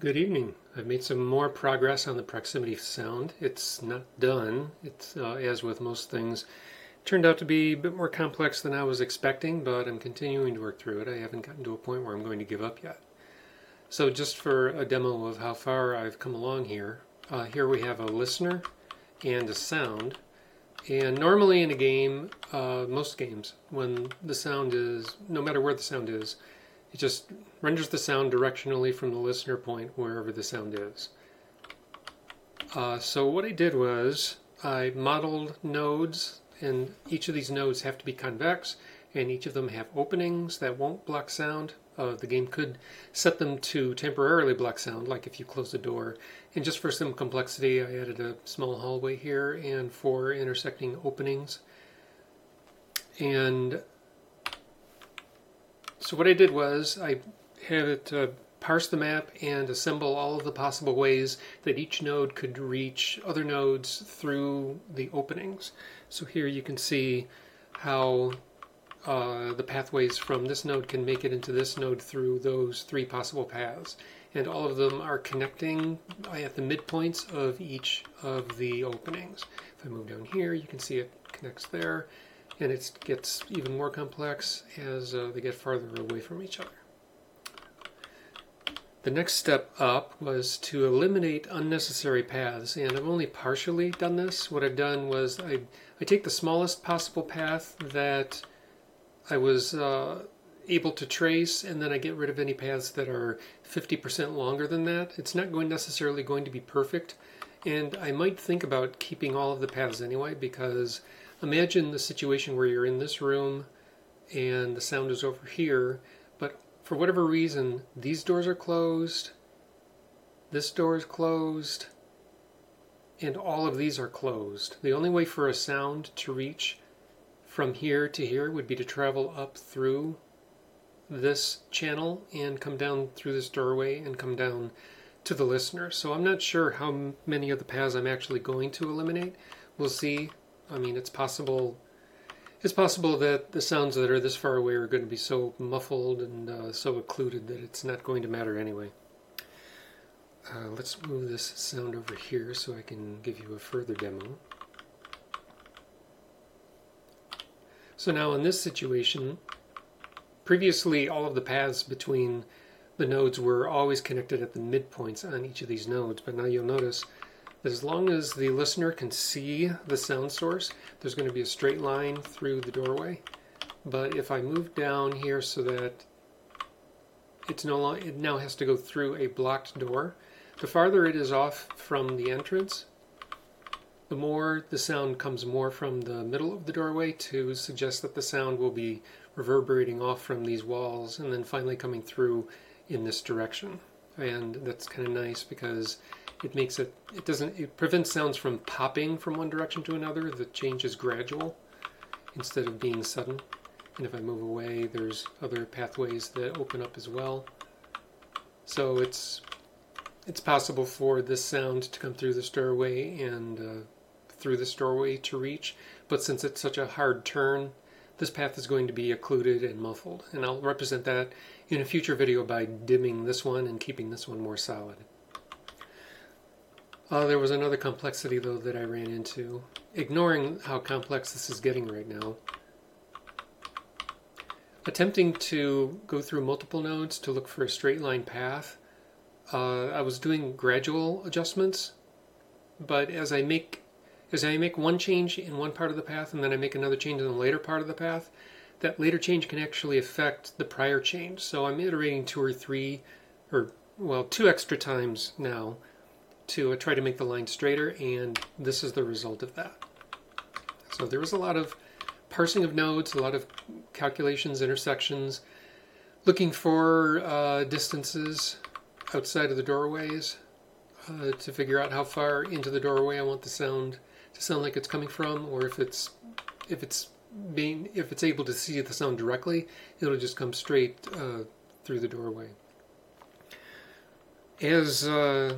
Good evening. I've made some more progress on the proximity sound. It's not done. It's uh, as with most things, turned out to be a bit more complex than I was expecting, but I'm continuing to work through it. I haven't gotten to a point where I'm going to give up yet. So just for a demo of how far I've come along here, uh, here we have a listener and a sound. And normally in a game, uh, most games, when the sound is, no matter where the sound is, it just renders the sound directionally from the listener point wherever the sound is. Uh, so what I did was I modeled nodes, and each of these nodes have to be convex, and each of them have openings that won't block sound. Uh, the game could set them to temporarily block sound, like if you close the door. And just for some complexity, I added a small hallway here and four intersecting openings. And so what I did was I had it uh, parse the map and assemble all of the possible ways that each node could reach other nodes through the openings. So here you can see how uh, the pathways from this node can make it into this node through those three possible paths. And all of them are connecting at the midpoints of each of the openings. If I move down here, you can see it connects there and it gets even more complex as uh, they get farther away from each other. The next step up was to eliminate unnecessary paths, and I've only partially done this. What I've done was I, I take the smallest possible path that I was uh, able to trace, and then I get rid of any paths that are 50% longer than that. It's not going necessarily going to be perfect, and I might think about keeping all of the paths anyway because imagine the situation where you're in this room and the sound is over here, but for whatever reason, these doors are closed, this door is closed, and all of these are closed. The only way for a sound to reach from here to here would be to travel up through this channel and come down through this doorway and come down to the listener. So I'm not sure how many of the paths I'm actually going to eliminate. We'll see I mean, it's possible. It's possible that the sounds that are this far away are going to be so muffled and uh, so occluded that it's not going to matter anyway. Uh, let's move this sound over here so I can give you a further demo. So now in this situation, previously all of the paths between the nodes were always connected at the midpoints on each of these nodes, but now you'll notice as long as the listener can see the sound source, there's going to be a straight line through the doorway. But if I move down here so that it's no long, it now has to go through a blocked door, the farther it is off from the entrance, the more the sound comes more from the middle of the doorway to suggest that the sound will be reverberating off from these walls and then finally coming through in this direction. And that's kind of nice because it makes it it doesn't it prevents sounds from popping from one direction to another. The change is gradual instead of being sudden. And if I move away there's other pathways that open up as well. So it's it's possible for this sound to come through this doorway and uh, through this doorway to reach. But since it's such a hard turn this path is going to be occluded and muffled and I'll represent that in a future video by dimming this one and keeping this one more solid. Uh, there was another complexity, though, that I ran into. Ignoring how complex this is getting right now, attempting to go through multiple nodes to look for a straight line path, uh, I was doing gradual adjustments, but as I make as I make one change in one part of the path and then I make another change in the later part of the path, that later change can actually affect the prior change. So I'm iterating two or three, or well, two extra times now to uh, try to make the line straighter, and this is the result of that. So there was a lot of parsing of nodes, a lot of calculations, intersections, looking for uh, distances outside of the doorways uh, to figure out how far into the doorway I want the sound to sound like it's coming from, or if it's if it's being if it's able to see the sound directly, it'll just come straight uh, through the doorway. As uh,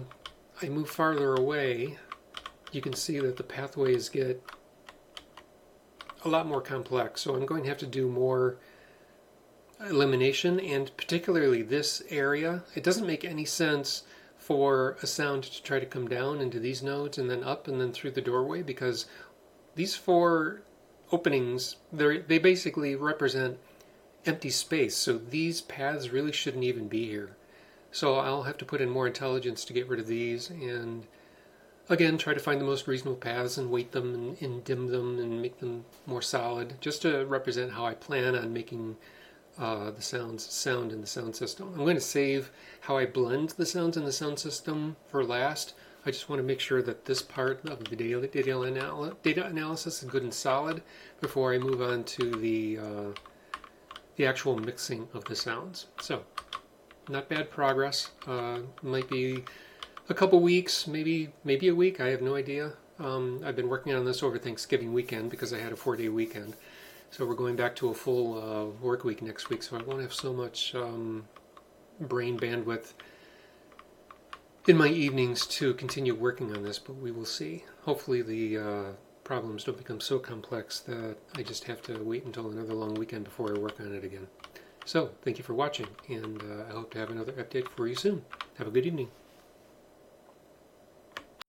I move farther away, you can see that the pathways get a lot more complex. So I'm going to have to do more elimination and particularly this area. It doesn't make any sense for a sound to try to come down into these nodes and then up and then through the doorway because these four openings they basically represent empty space so these paths really shouldn't even be here. So I'll have to put in more intelligence to get rid of these and again try to find the most reasonable paths and weight them and, and dim them and make them more solid just to represent how I plan on making uh, the sounds sound in the sound system. I'm going to save how I blend the sounds in the sound system for last. I just want to make sure that this part of the data, data, anal data analysis is good and solid before I move on to the uh, the actual mixing of the sounds. So, not bad progress. Uh, might be a couple weeks, maybe maybe a week. I have no idea. Um, I've been working on this over Thanksgiving weekend because I had a four-day weekend. So we're going back to a full uh, work week next week, so I won't have so much um, brain bandwidth in my evenings to continue working on this, but we will see. Hopefully the uh, problems don't become so complex that I just have to wait until another long weekend before I work on it again. So, thank you for watching, and uh, I hope to have another update for you soon. Have a good evening.